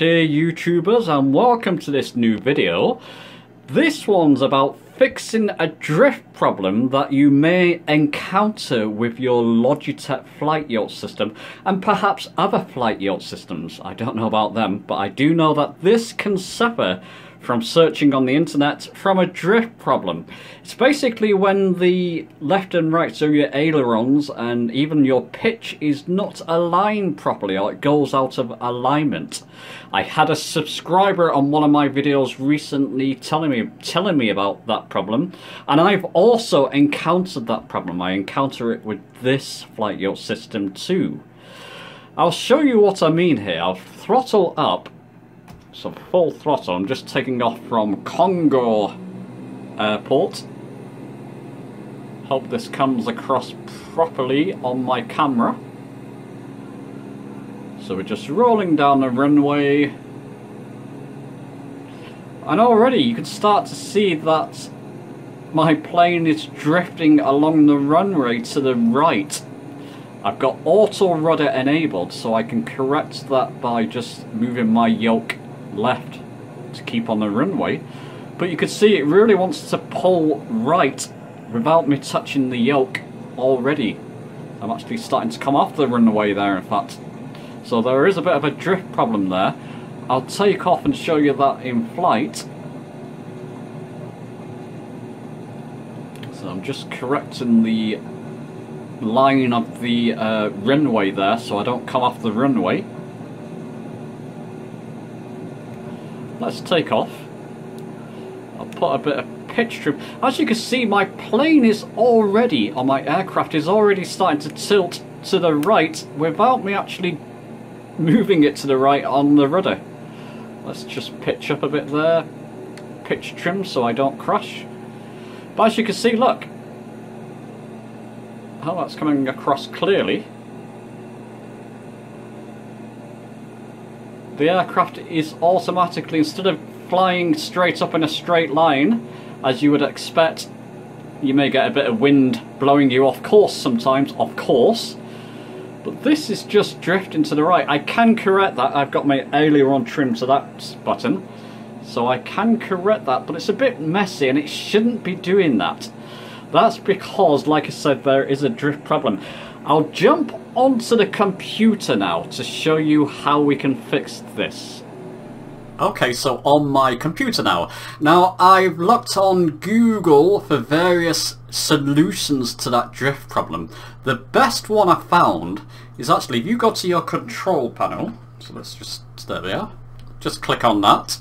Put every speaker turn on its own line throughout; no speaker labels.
dear YouTubers and welcome to this new video. This one's about fixing a drift problem that you may encounter with your Logitech flight yoke system and perhaps other flight yoke systems. I don't know about them, but I do know that this can suffer from searching on the internet from a drift problem. It's basically when the left and right, so your ailerons and even your pitch is not aligned properly or it goes out of alignment. I had a subscriber on one of my videos recently telling me telling me about that problem and I've also encountered that problem. I encounter it with this flight yoke system too. I'll show you what I mean here. I'll throttle up so full throttle. I'm just taking off from Congo Airport. Hope this comes across properly on my camera. So we're just rolling down the runway. And already you can start to see that my plane is drifting along the runway to the right. I've got auto rudder enabled so I can correct that by just moving my yoke left to keep on the runway. But you can see it really wants to pull right without me touching the yoke already. I'm actually starting to come off the runway there in fact. So there is a bit of a drift problem there. I'll take off and show you that in flight. So I'm just correcting the line of the uh, runway there so I don't come off the runway. Let's take off. I'll put a bit of pitch trim. As you can see, my plane is already, or my aircraft is already starting to tilt to the right without me actually moving it to the right on the rudder. Let's just pitch up a bit there. Pitch trim so I don't crash. But as you can see, look. Oh, that's coming across clearly. The aircraft is automatically, instead of flying straight up in a straight line, as you would expect, you may get a bit of wind blowing you off course sometimes, of course. But this is just drifting to the right. I can correct that. I've got my aileron trim to that button. So I can correct that, but it's a bit messy and it shouldn't be doing that. That's because, like I said, there is a drift problem. I'll jump onto the computer now to show you how we can fix this. Okay, so on my computer now. Now, I've looked on Google for various solutions to that drift problem. The best one I found is actually, if you go to your control panel, so let's just, there we are, just click on that.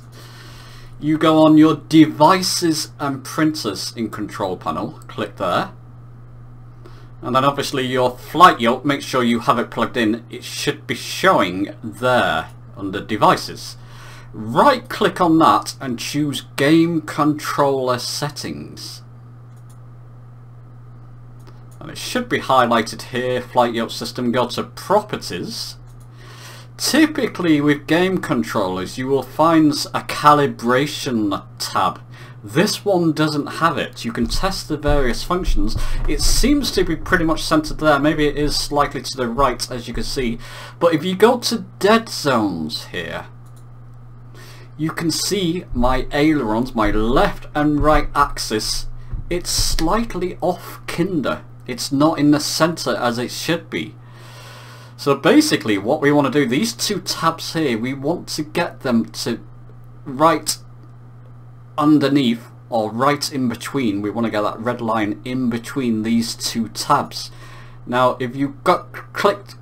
You go on your devices and printers in control panel, click there. And then obviously your flight yoke, make sure you have it plugged in. It should be showing there under devices. Right click on that and choose game controller settings. And it should be highlighted here, flight yoke system, go to properties. Typically with game controllers you will find a calibration tab this one doesn't have it. You can test the various functions. It seems to be pretty much centered there. Maybe it is slightly to the right, as you can see. But if you go to dead zones here, you can see my ailerons, my left and right axis. It's slightly off kinder. It's not in the center as it should be. So basically what we want to do, these two tabs here, we want to get them to right underneath or right in between. We want to get that red line in between these two tabs. Now if you got clicked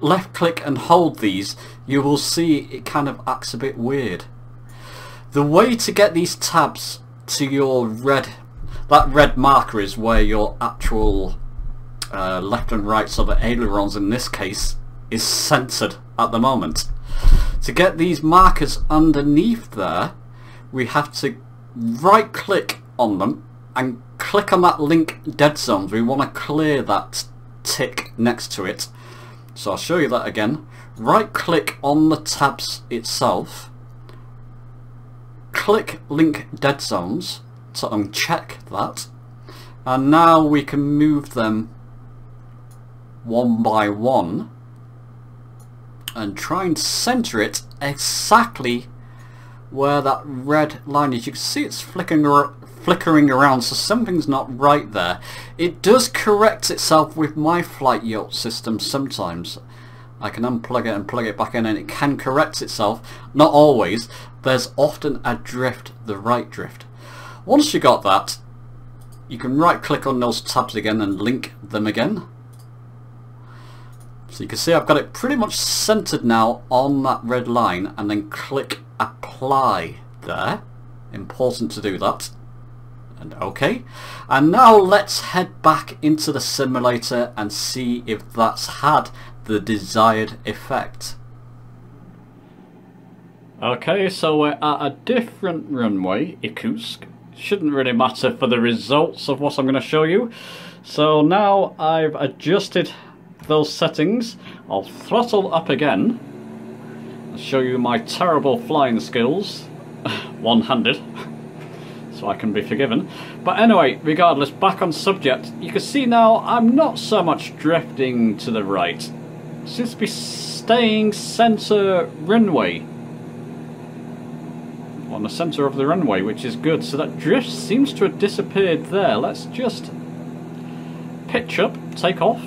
left click and hold these you will see it kind of acts a bit weird. The way to get these tabs to your red that red marker is where your actual uh, left and right so the ailerons in this case is centered at the moment. To get these markers underneath there we have to right click on them and click on that link dead zones. We want to clear that tick next to it. So I'll show you that again. Right click on the tabs itself. Click link dead zones to uncheck that. And now we can move them one by one and try and center it exactly where that red line is. You can see it's flickering, flickering around so something's not right there. It does correct itself with my flight yoke system sometimes. I can unplug it and plug it back in and it can correct itself. Not always. There's often a drift, the right drift. Once you got that, you can right click on those tabs again and link them again. So you can see I've got it pretty much centered now on that red line and then click apply there. Important to do that. And OK. And now let's head back into the simulator and see if that's had the desired effect. Okay, so we're at a different runway, Irkutsk. Shouldn't really matter for the results of what I'm going to show you. So now I've adjusted those settings. I'll throttle up again. Show you my terrible flying skills. One-handed. so I can be forgiven. But anyway, regardless, back on subject, you can see now I'm not so much drifting to the right seems to be staying centre runway. On the centre of the runway, which is good. So that drift seems to have disappeared there. Let's just pitch up, take off.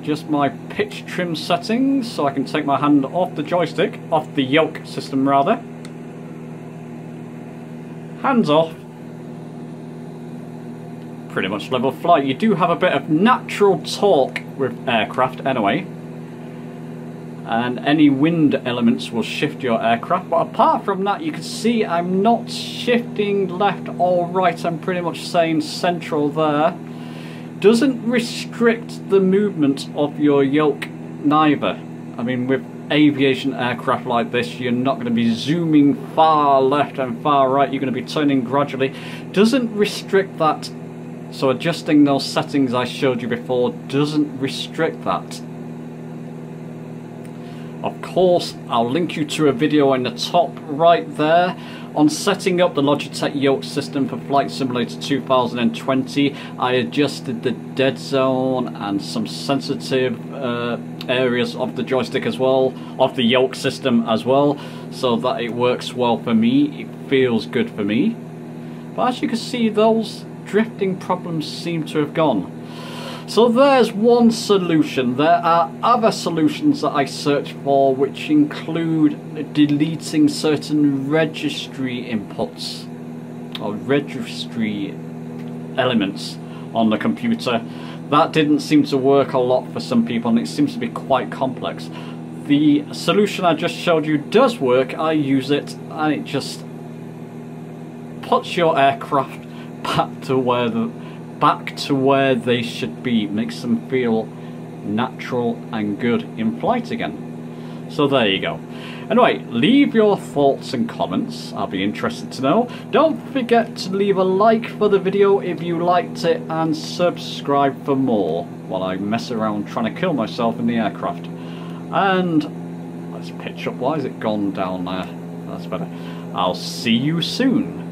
Adjust my pitch trim settings so I can take my hand off the joystick, off the yoke system rather. Hands off, pretty much level flight. You do have a bit of natural torque with aircraft anyway. And any wind elements will shift your aircraft. But apart from that, you can see I'm not shifting left or right. I'm pretty much saying central there. Doesn't restrict the movement of your yoke neither. I mean, with aviation aircraft like this, you're not going to be zooming far left and far right. You're going to be turning gradually. Doesn't restrict that so adjusting those settings I showed you before doesn't restrict that. Of course, I'll link you to a video in the top right there on setting up the Logitech Yoke system for Flight Simulator 2020. I adjusted the dead zone and some sensitive uh, areas of the joystick as well, of the yoke system as well, so that it works well for me. It feels good for me. But as you can see, those drifting problems seem to have gone. So there's one solution. There are other solutions that I search for which include deleting certain registry inputs or registry elements on the computer. That didn't seem to work a lot for some people and it seems to be quite complex. The solution I just showed you does work. I use it and it just puts your aircraft back to where the back to where they should be makes them feel natural and good in flight again. So there you go. Anyway leave your thoughts and comments. I'll be interested to know. Don't forget to leave a like for the video if you liked it and subscribe for more while I mess around trying to kill myself in the aircraft. And let's pitch up. Why is it gone down there? That's better. I'll see you soon